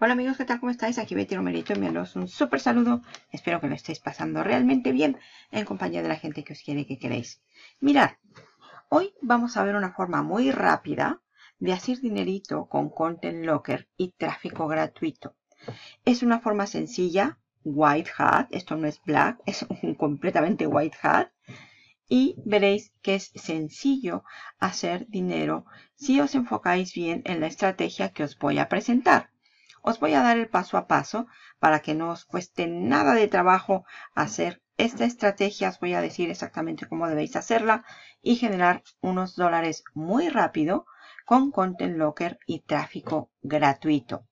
Hola amigos, ¿qué tal? ¿Cómo estáis? Aquí Betty Romerito enviándoos un súper saludo. Espero que lo estéis pasando realmente bien en compañía de la gente que os quiere y que queréis. Mirad, hoy vamos a ver una forma muy rápida de hacer dinerito con Content Locker y tráfico gratuito. Es una forma sencilla, white hat, esto no es black, es un completamente white hat. Y veréis que es sencillo hacer dinero si os enfocáis bien en la estrategia que os voy a presentar. Os voy a dar el paso a paso para que no os cueste nada de trabajo hacer esta estrategia. Os voy a decir exactamente cómo debéis hacerla y generar unos dólares muy rápido con Content Locker y tráfico gratuito.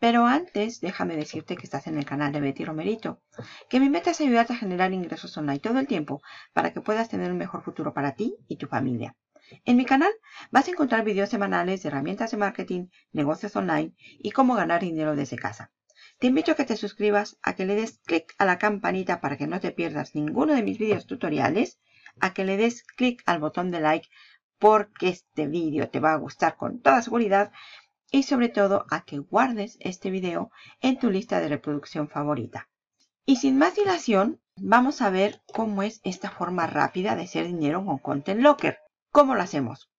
Pero antes, déjame decirte que estás en el canal de Betty Romerito, que mi meta es ayudarte a generar ingresos online todo el tiempo para que puedas tener un mejor futuro para ti y tu familia. En mi canal vas a encontrar videos semanales de herramientas de marketing, negocios online y cómo ganar dinero desde casa. Te invito a que te suscribas, a que le des clic a la campanita para que no te pierdas ninguno de mis videos tutoriales, a que le des clic al botón de like porque este vídeo te va a gustar con toda seguridad y sobre todo a que guardes este video en tu lista de reproducción favorita. Y sin más dilación, vamos a ver cómo es esta forma rápida de hacer dinero con Content Locker. ¿Cómo lo hacemos?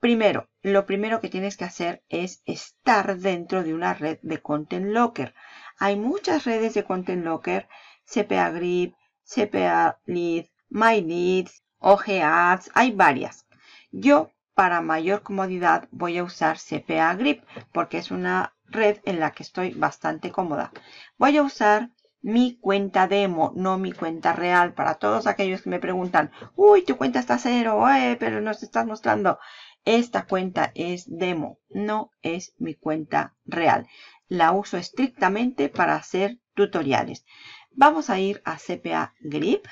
Primero, lo primero que tienes que hacer es estar dentro de una red de Content Locker. Hay muchas redes de Content Locker, CPA Grip, CPA Lead, My Leads, OG Ads, hay varias. Yo, para mayor comodidad, voy a usar CPA Grip porque es una red en la que estoy bastante cómoda. Voy a usar mi cuenta demo, no mi cuenta real. Para todos aquellos que me preguntan, uy, tu cuenta está cero, eh, pero nos estás mostrando. Esta cuenta es demo, no es mi cuenta real. La uso estrictamente para hacer tutoriales. Vamos a ir a CPA Grip.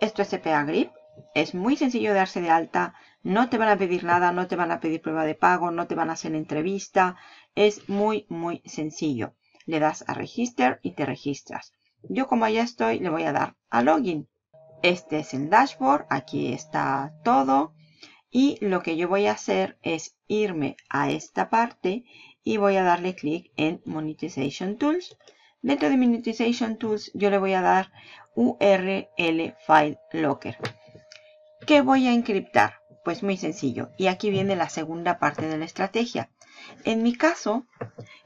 Esto es CPA Grip es muy sencillo darse de alta, no te van a pedir nada, no te van a pedir prueba de pago, no te van a hacer entrevista. Es muy, muy sencillo. Le das a Register y te registras. Yo como ya estoy, le voy a dar a Login. Este es el dashboard, aquí está todo. Y lo que yo voy a hacer es irme a esta parte y voy a darle clic en Monetization Tools. Dentro de Monetization Tools yo le voy a dar URL File Locker. ¿Qué voy a encriptar? Pues muy sencillo. Y aquí viene la segunda parte de la estrategia. En mi caso,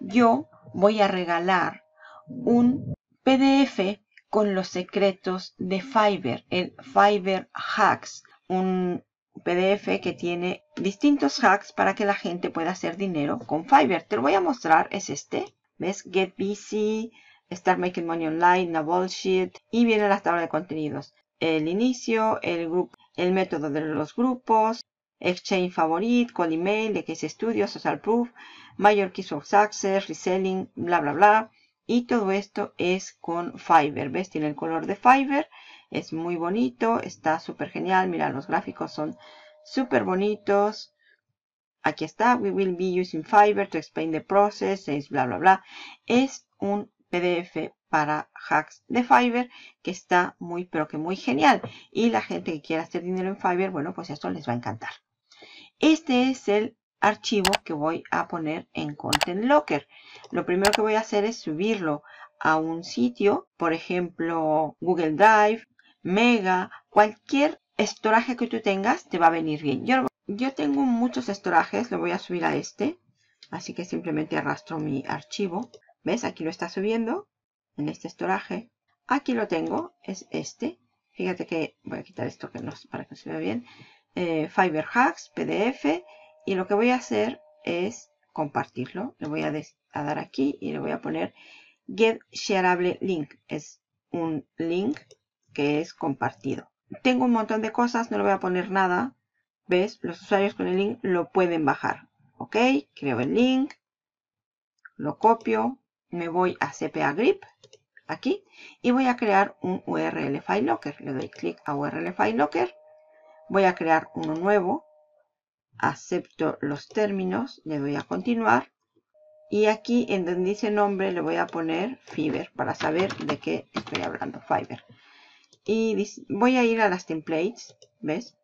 yo voy a regalar un PDF con los secretos de Fiverr, el Fiverr Hacks, un PDF que tiene distintos hacks para que la gente pueda hacer dinero con Fiverr. Te lo voy a mostrar, es este. ¿Ves? Get Busy, Start Making Money Online, No Bullshit. Y viene la tabla de contenidos. El inicio, el grupo el método de los grupos, Exchange Favorite, Call Email, X Studio, Social Proof, Major Keys of Success, Reselling, bla, bla, bla. Y todo esto es con Fiverr. ¿Ves? Tiene el color de Fiverr. Es muy bonito. Está súper genial. Mira, los gráficos son súper bonitos. Aquí está. We will be using Fiverr to explain the process. Es bla, bla, bla. Es un PDF para hacks de Fiverr que está muy pero que muy genial. Y la gente que quiera hacer dinero en Fiverr bueno pues esto les va a encantar. Este es el archivo que voy a poner en Content Locker. Lo primero que voy a hacer es subirlo a un sitio por ejemplo Google Drive Mega cualquier estoraje que tú tengas te va a venir bien. Yo, yo tengo muchos estorajes lo voy a subir a este. Así que simplemente arrastro mi archivo. ¿Ves? Aquí lo está subiendo en este estoraje. Aquí lo tengo, es este. Fíjate que voy a quitar esto para que se vea bien. Eh, Fiverr Hacks, PDF. Y lo que voy a hacer es compartirlo. Le voy a, a dar aquí y le voy a poner Get Shareable Link. Es un link que es compartido. Tengo un montón de cosas, no le voy a poner nada. ¿Ves? Los usuarios con el link lo pueden bajar. ¿Ok? Creo el link. Lo copio. Me voy a CPA Grip aquí y voy a crear un URL File Locker. Le doy clic a URL File Locker. Voy a crear uno nuevo. Acepto los términos. Le doy a continuar. Y aquí en donde dice nombre le voy a poner Fiverr para saber de qué estoy hablando. Fiverr. y voy a ir a las templates, ¿ves?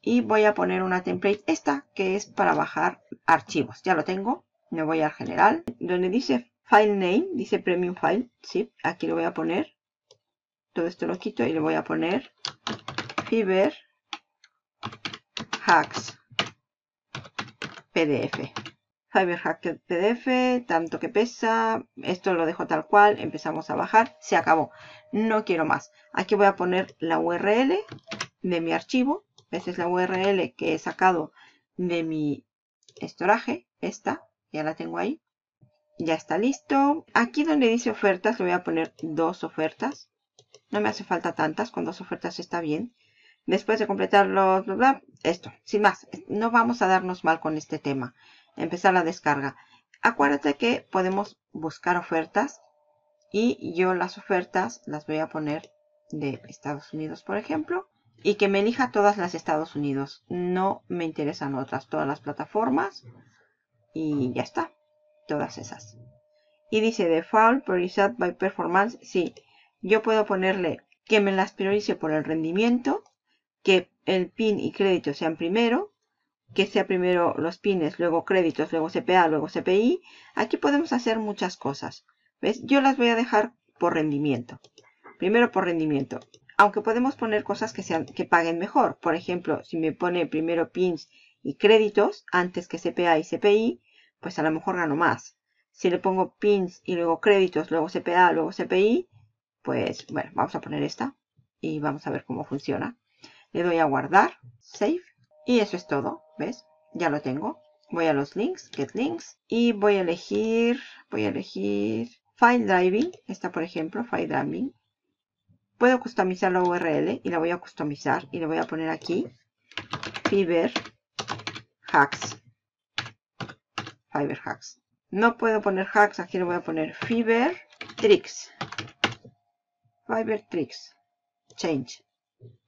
Y voy a poner una template, esta que es para bajar archivos. Ya lo tengo. Me voy al general, donde dice File Name, dice Premium File. Sí, aquí lo voy a poner. Todo esto lo quito y le voy a poner Fiber Hacks PDF. Fiber Hack PDF, tanto que pesa. Esto lo dejo tal cual. Empezamos a bajar. Se acabó. No quiero más. Aquí voy a poner la URL de mi archivo. Esta es la URL que he sacado de mi estoraje. Esta, ya la tengo ahí. Ya está listo. Aquí donde dice ofertas, le voy a poner dos ofertas. No me hace falta tantas. Con dos ofertas está bien. Después de completarlo, bla, bla, esto. Sin más, no vamos a darnos mal con este tema. Empezar la descarga. Acuérdate que podemos buscar ofertas. Y yo las ofertas las voy a poner de Estados Unidos, por ejemplo. Y que me elija todas las Estados Unidos. No me interesan otras. Todas las plataformas. Y ya está. Todas esas. Y dice default priorized by performance. Sí, yo puedo ponerle que me las priorice por el rendimiento que el PIN y crédito sean primero, que sea primero los pines, luego créditos, luego CPA, luego CPI. Aquí podemos hacer muchas cosas. ¿Ves? Yo las voy a dejar por rendimiento. Primero por rendimiento. Aunque podemos poner cosas que, sean, que paguen mejor. Por ejemplo, si me pone primero pins y créditos antes que CPA y CPI, pues a lo mejor gano más. Si le pongo pins y luego créditos, luego CPA, luego CPI, pues bueno, vamos a poner esta y vamos a ver cómo funciona. Le doy a guardar, save. Y eso es todo, ¿ves? Ya lo tengo. Voy a los links, get links. Y voy a elegir, voy a elegir file driving. Esta, por ejemplo, file driving. Puedo customizar la URL y la voy a customizar. Y le voy a poner aquí Fiber Hacks. Fiber. No puedo poner hacks, aquí le voy a poner Fiber Tricks. Fiber Tricks. Change.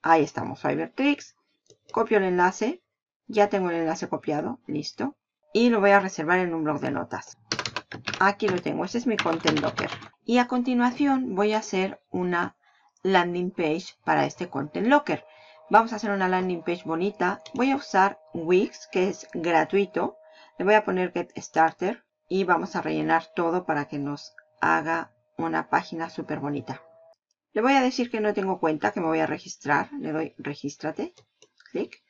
Ahí estamos, Fibertrix. Copio el enlace. Ya tengo el enlace copiado. Listo. Y lo voy a reservar en un blog de notas. Aquí lo tengo. Este es mi Content Locker. Y a continuación voy a hacer una landing page para este Content Locker. Vamos a hacer una landing page bonita. Voy a usar Wix, que es gratuito. Le voy a poner Get Starter. Y vamos a rellenar todo para que nos haga una página súper bonita. Le voy a decir que no tengo cuenta, que me voy a registrar. Le doy regístrate. Clic.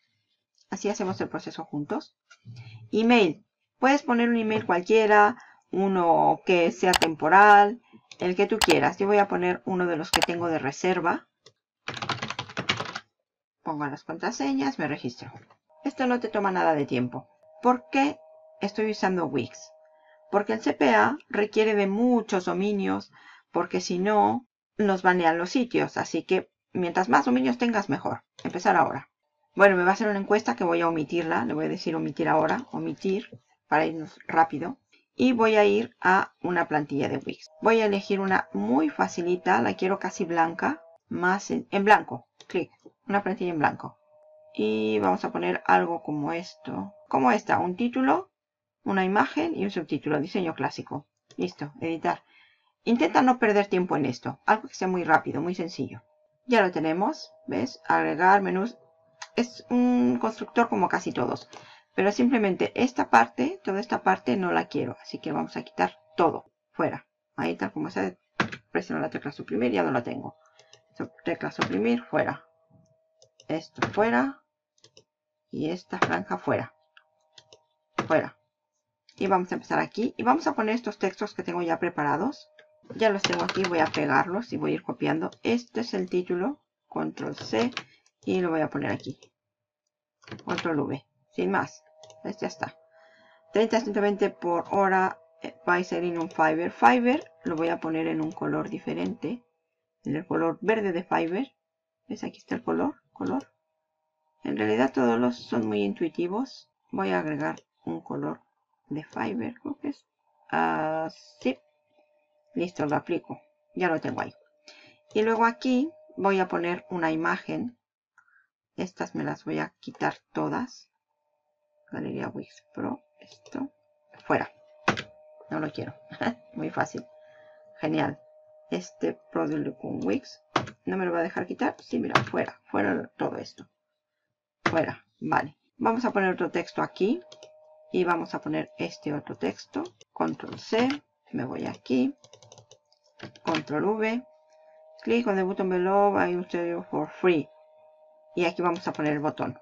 Así hacemos el proceso juntos. Email. Puedes poner un email cualquiera, uno que sea temporal, el que tú quieras. Yo voy a poner uno de los que tengo de reserva. Pongo las contraseñas, me registro. Esto no te toma nada de tiempo. ¿Por qué estoy usando Wix? Porque el CPA requiere de muchos dominios, porque si no, nos banean los sitios. Así que mientras más dominios tengas, mejor. Empezar ahora. Bueno, me va a hacer una encuesta que voy a omitirla. Le voy a decir omitir ahora. Omitir para irnos rápido. Y voy a ir a una plantilla de Wix. Voy a elegir una muy facilita. La quiero casi blanca. Más en, en blanco. Clic. Una plantilla en blanco. Y vamos a poner algo como esto. Como esta. Un título, una imagen y un subtítulo. Diseño clásico. Listo. Editar. Intenta no perder tiempo en esto. Algo que sea muy rápido, muy sencillo. Ya lo tenemos. ¿Ves? Agregar menús. Es un constructor como casi todos. Pero simplemente esta parte, toda esta parte no la quiero. Así que vamos a quitar todo. Fuera. Ahí tal como se presiono la tecla suprimir. Ya no la tengo. Tecla suprimir. Fuera. Esto fuera. Y esta franja fuera. Fuera. Y vamos a empezar aquí. Y vamos a poner estos textos que tengo ya preparados. Ya los tengo aquí, voy a pegarlos y voy a ir copiando. Este es el título, control C, y lo voy a poner aquí. Control V, sin más. Este ya está. 30 120 por hora eh, va a ser en un Fiber. Fiber lo voy a poner en un color diferente. En el color verde de Fiber. ¿Ves? Aquí está el color. color. En realidad todos los son muy intuitivos. Voy a agregar un color de Fiber. Creo que es así. Listo, lo aplico. Ya lo tengo ahí. Y luego aquí voy a poner una imagen. Estas me las voy a quitar todas. Galería Wix Pro. Esto. Fuera. No lo quiero. Muy fácil. Genial. este Product con Wix. No me lo va a dejar quitar. Sí, mira, fuera, fuera todo esto. Fuera, vale. Vamos a poner otro texto aquí. Y vamos a poner este otro texto. Control C. Me voy aquí. Control V. Click on the button below. I use for free. Y aquí vamos a poner el botón.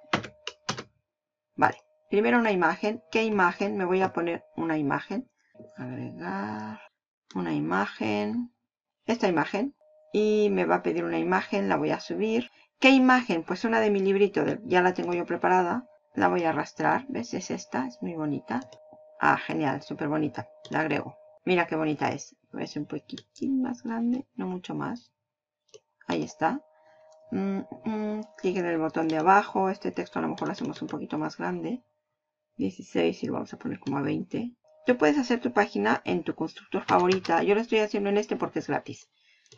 Vale. Primero una imagen. ¿Qué imagen? Me voy a poner una imagen. Agregar una imagen. Esta imagen. Y me va a pedir una imagen. La voy a subir. ¿Qué imagen? Pues una de mi librito. ya la tengo yo preparada. La voy a arrastrar. ¿Ves? Es esta. Es muy bonita. Ah, genial. Súper bonita. La agrego. Mira qué bonita es. Hacer un poquitín más grande. No mucho más. Ahí está. Mm, mm, clic en el botón de abajo. Este texto a lo mejor lo hacemos un poquito más grande. 16 y lo vamos a poner como a 20. Tú puedes hacer tu página en tu constructor favorita. Yo lo estoy haciendo en este porque es gratis.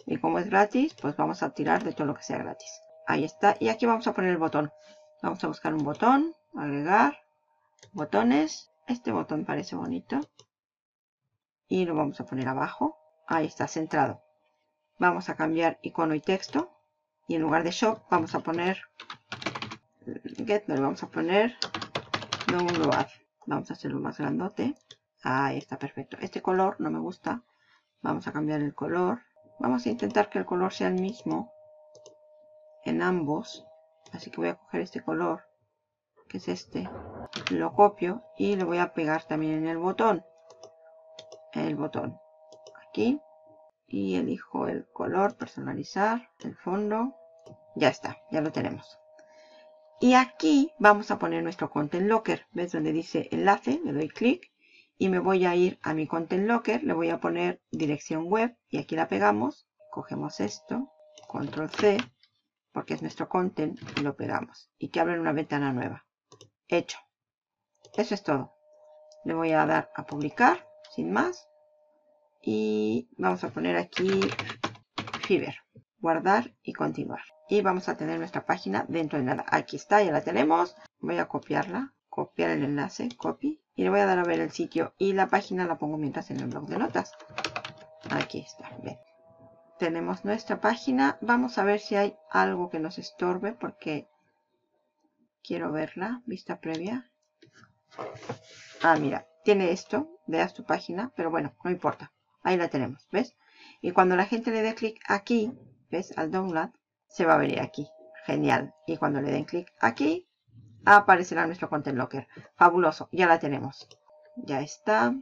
Y como es gratis, pues vamos a tirar de todo lo que sea gratis. Ahí está. Y aquí vamos a poner el botón. Vamos a buscar un botón. Agregar. Botones. Este botón parece bonito. Y lo vamos a poner abajo. Ahí está, centrado. Vamos a cambiar icono y texto. Y en lugar de shop vamos a poner get, vamos a poner download. Vamos a hacerlo más grandote. Ahí está perfecto. Este color no me gusta. Vamos a cambiar el color. Vamos a intentar que el color sea el mismo en ambos. Así que voy a coger este color, que es este. Lo copio y lo voy a pegar también en el botón. El botón. Aquí. Y elijo el color, personalizar, el fondo. Ya está, ya lo tenemos. Y aquí vamos a poner nuestro Content Locker. ¿Ves donde dice enlace? Le doy clic y me voy a ir a mi Content Locker. Le voy a poner dirección web y aquí la pegamos. Cogemos esto, Control C, porque es nuestro content y lo pegamos. Y que abra una ventana nueva. Hecho. Eso es todo. Le voy a dar a publicar, sin más. Y vamos a poner aquí Fiverr. Guardar y continuar y vamos a tener nuestra página dentro de nada. Aquí está, ya la tenemos. Voy a copiarla, copiar el enlace, copy, y le voy a dar a ver el sitio y la página la pongo mientras en el blog de notas. Aquí está, bien. Tenemos nuestra página. Vamos a ver si hay algo que nos estorbe porque quiero verla, vista previa. Ah, mira, tiene esto, veas tu página, pero bueno, no importa. Ahí la tenemos, ¿ves? Y cuando la gente le dé clic aquí, ¿ves? Al download, se va a venir aquí. Genial. Y cuando le den clic aquí, aparecerá nuestro Content Locker. Fabuloso. Ya la tenemos. Ya está.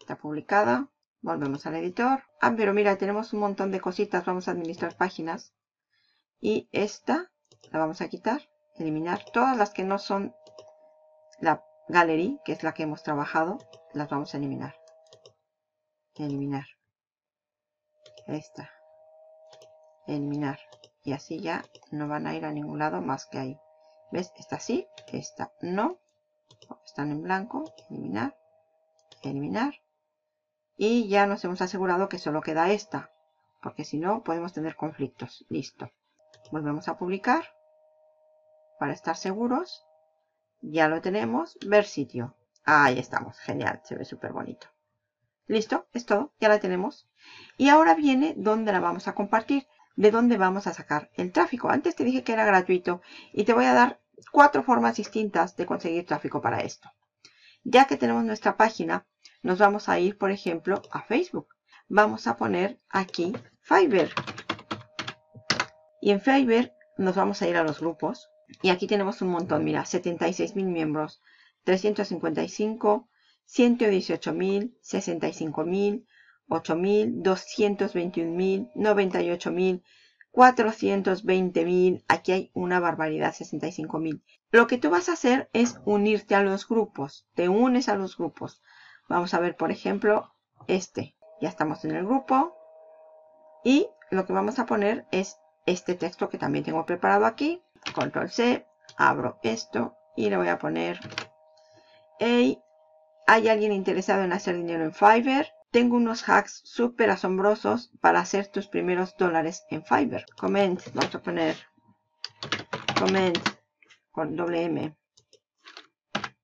Está publicada. Volvemos al editor. Ah, pero mira, tenemos un montón de cositas. Vamos a administrar páginas. Y esta la vamos a quitar. Eliminar todas las que no son la gallery, que es la que hemos trabajado. Las vamos a eliminar. Eliminar. Esta. Eliminar y así ya no van a ir a ningún lado más que ahí. ¿Ves? Esta sí, esta no. Están en blanco. Eliminar. Eliminar. Y ya nos hemos asegurado que solo queda esta. Porque si no, podemos tener conflictos. Listo. Volvemos a publicar. Para estar seguros. Ya lo tenemos. Ver sitio. Ahí estamos. Genial. Se ve súper bonito. Listo. Es todo. Ya la tenemos. Y ahora viene donde la vamos a compartir de dónde vamos a sacar el tráfico. Antes te dije que era gratuito y te voy a dar cuatro formas distintas de conseguir tráfico para esto. Ya que tenemos nuestra página, nos vamos a ir, por ejemplo, a Facebook. Vamos a poner aquí Fiverr. Y en Fiverr nos vamos a ir a los grupos. Y aquí tenemos un montón, mira, 76 mil miembros, 355, 118 mil, 65 mil, 8.000, 221.000, 98.000, 420.000. Aquí hay una barbaridad, 65.000. Lo que tú vas a hacer es unirte a los grupos. Te unes a los grupos. Vamos a ver, por ejemplo, este. Ya estamos en el grupo. Y lo que vamos a poner es este texto que también tengo preparado aquí. Control C. Abro esto y le voy a poner... Hey, ¿hay alguien interesado en hacer dinero en Fiverr? Tengo unos hacks súper asombrosos para hacer tus primeros dólares en Fiverr. Comment, vamos a poner comment con doble M.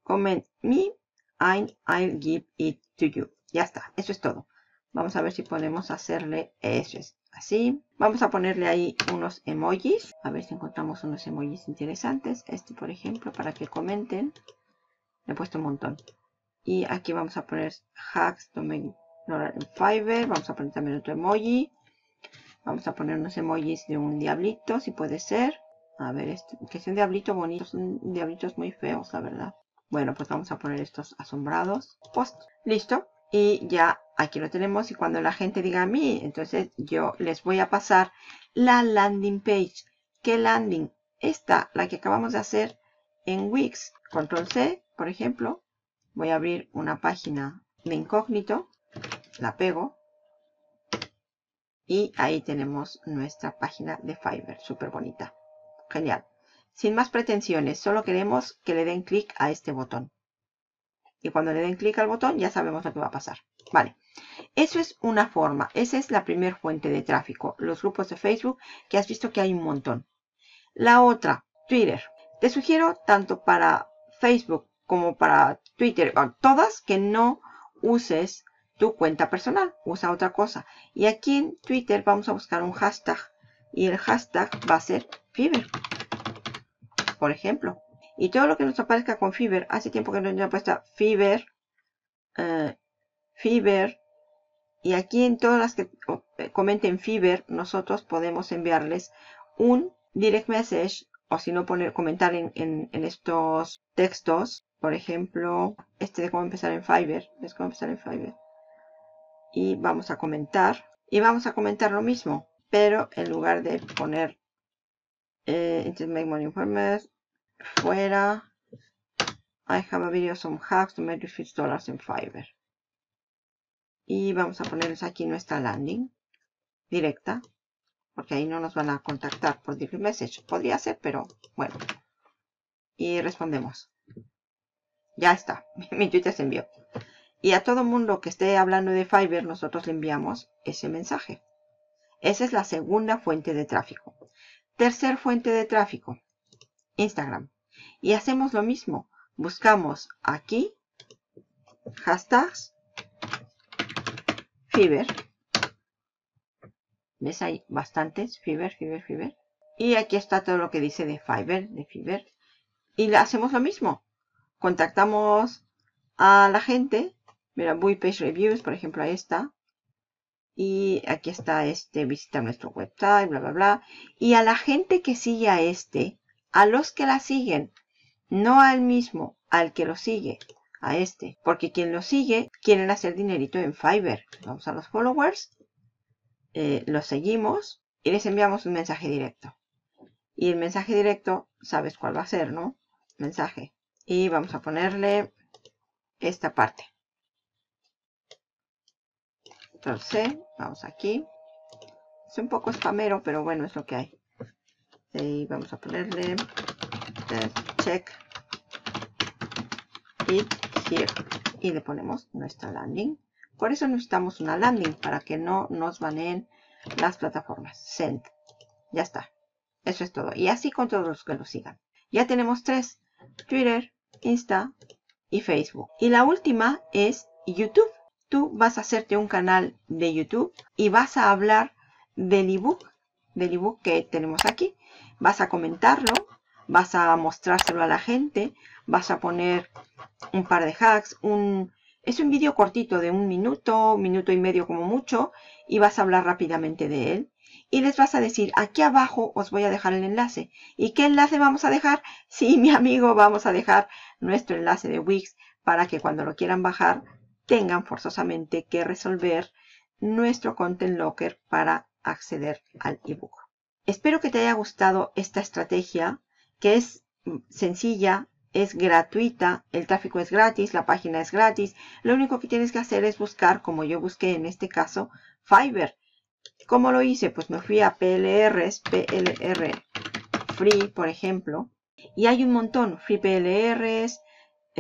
Comment me I'll give it to you. Ya está, eso es todo. Vamos a ver si podemos hacerle eso. Es. así. Vamos a ponerle ahí unos emojis. A ver si encontramos unos emojis interesantes. Este, por ejemplo, para que comenten. Le he puesto un montón. Y aquí vamos a poner hacks domain en Fiverr. Vamos a poner también otro emoji. Vamos a poner unos emojis de un diablito, si puede ser. A ver, este, que es un diablito bonito. Son diablitos muy feos, la verdad. Bueno, pues vamos a poner estos asombrados. Post. Listo. Y ya aquí lo tenemos. Y cuando la gente diga a mí, entonces yo les voy a pasar la landing page. ¿Qué landing? Esta, la que acabamos de hacer en Wix. Control C, por ejemplo. Voy a abrir una página de incógnito. La pego. Y ahí tenemos nuestra página de Fiverr. Súper bonita. Genial. Sin más pretensiones, solo queremos que le den clic a este botón. Y cuando le den clic al botón ya sabemos lo que va a pasar. Vale, eso es una forma. Esa es la primera fuente de tráfico. Los grupos de Facebook que has visto que hay un montón. La otra, Twitter. Te sugiero tanto para Facebook como para Twitter, todas que no uses tu cuenta personal. Usa otra cosa. Y aquí en Twitter vamos a buscar un hashtag. Y el hashtag va a ser Fiverr. Por ejemplo. Y todo lo que nos aparezca con Fiverr, hace tiempo que no tenía puesta Fiverr, eh, Fiverr, y aquí en todas las que eh, comenten Fiverr, nosotros podemos enviarles un direct message, o si no, poner, comentar en, en, estos textos, por ejemplo, este de cómo empezar en Fiverr, es cómo empezar en Fiverr. Y vamos a comentar, y vamos a comentar lo mismo, pero en lugar de poner eh, make money fuera. I have a video some hacks to make you dollars en Fiverr. Y vamos a ponerles aquí nuestra landing directa. Porque ahí no nos van a contactar por direct message. Podría ser, pero bueno. Y respondemos. Ya está. Mi Twitter se envió. Y a todo mundo que esté hablando de Fiverr, nosotros le enviamos ese mensaje. Esa es la segunda fuente de tráfico. Tercer fuente de tráfico. Instagram. Y hacemos lo mismo. Buscamos aquí hashtags Fiverr. ¿Ves? Hay bastantes. Fiverr, Fiverr, Fiverr. Y aquí está todo lo que dice de Fiverr, de Fiverr. Y hacemos lo mismo. Contactamos a la gente. Mira, Buy Page Reviews, por ejemplo, ahí está. Y aquí está este, visita nuestro website, bla, bla, bla. Y a la gente que sigue a este, a los que la siguen, no al mismo, al que lo sigue, a este. Porque quien lo sigue quieren hacer dinerito en Fiverr. Vamos a los followers, eh, los seguimos y les enviamos un mensaje directo. Y el mensaje directo, sabes cuál va a ser, ¿no? Mensaje. Y vamos a ponerle esta parte. Entonces, vamos aquí. Es un poco spamero, pero bueno, es lo que hay. Y vamos a ponerle check. It here. Y le ponemos nuestra landing. Por eso necesitamos una landing para que no nos baneen las plataformas. Send. Ya está. Eso es todo. Y así con todos los que lo sigan. Ya tenemos tres. Twitter Insta y Facebook. Y la última es YouTube tú vas a hacerte un canal de YouTube y vas a hablar del ebook del ebook que tenemos aquí vas a comentarlo, vas a mostrárselo a la gente, vas a poner un par de hacks, un... Es un vídeo cortito de un minuto, minuto y medio como mucho, y vas a hablar rápidamente de él. Y les vas a decir, aquí abajo os voy a dejar el enlace. ¿Y qué enlace vamos a dejar? Sí, mi amigo, vamos a dejar nuestro enlace de Wix para que cuando lo quieran bajar tengan forzosamente que resolver nuestro Content Locker para acceder al ebook. Espero que te haya gustado esta estrategia que es sencilla, es gratuita, el tráfico es gratis, la página es gratis. Lo único que tienes que hacer es buscar, como yo busqué en este caso, Fiverr. ¿Cómo lo hice? Pues me fui a PLRs, PLR Free, por ejemplo. Y hay un montón, Free PLRs,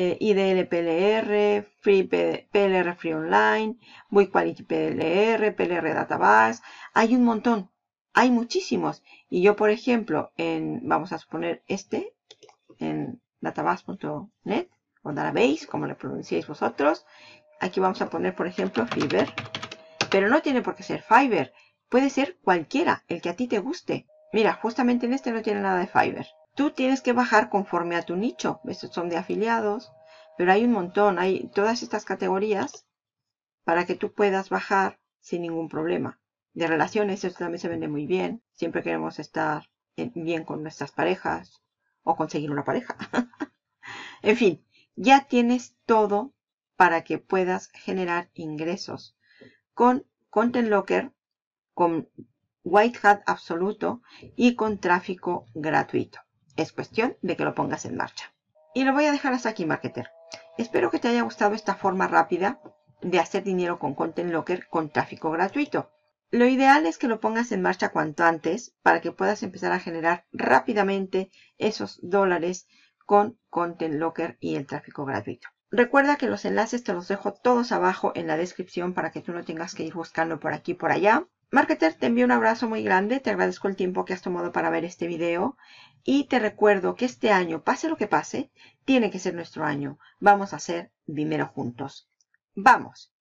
eh, IDL PLR, Free PLR Free Online, Muy Quality PLR, PLR Database. Hay un montón. Hay muchísimos. Y yo, por ejemplo, en, vamos a suponer este, en database.net o database, como le pronunciáis vosotros. Aquí vamos a poner, por ejemplo, Fiverr. Pero no tiene por qué ser Fiverr. Puede ser cualquiera, el que a ti te guste. Mira, justamente en este no tiene nada de Fiverr. Tú tienes que bajar conforme a tu nicho. Estos son de afiliados, pero hay un montón. Hay todas estas categorías para que tú puedas bajar sin ningún problema. De relaciones, esto también se vende muy bien. Siempre queremos estar bien con nuestras parejas o conseguir una pareja. en fin, ya tienes todo para que puedas generar ingresos con Content Locker, con White Hat absoluto y con tráfico gratuito. Es cuestión de que lo pongas en marcha. Y lo voy a dejar hasta aquí, marketer. Espero que te haya gustado esta forma rápida de hacer dinero con Content Locker con tráfico gratuito. Lo ideal es que lo pongas en marcha cuanto antes para que puedas empezar a generar rápidamente esos dólares con Content Locker y el tráfico gratuito. Recuerda que los enlaces te los dejo todos abajo en la descripción para que tú no tengas que ir buscando por aquí y por allá. Marketer, te envío un abrazo muy grande, te agradezco el tiempo que has tomado para ver este video y te recuerdo que este año, pase lo que pase, tiene que ser nuestro año. Vamos a hacer dinero juntos. ¡Vamos!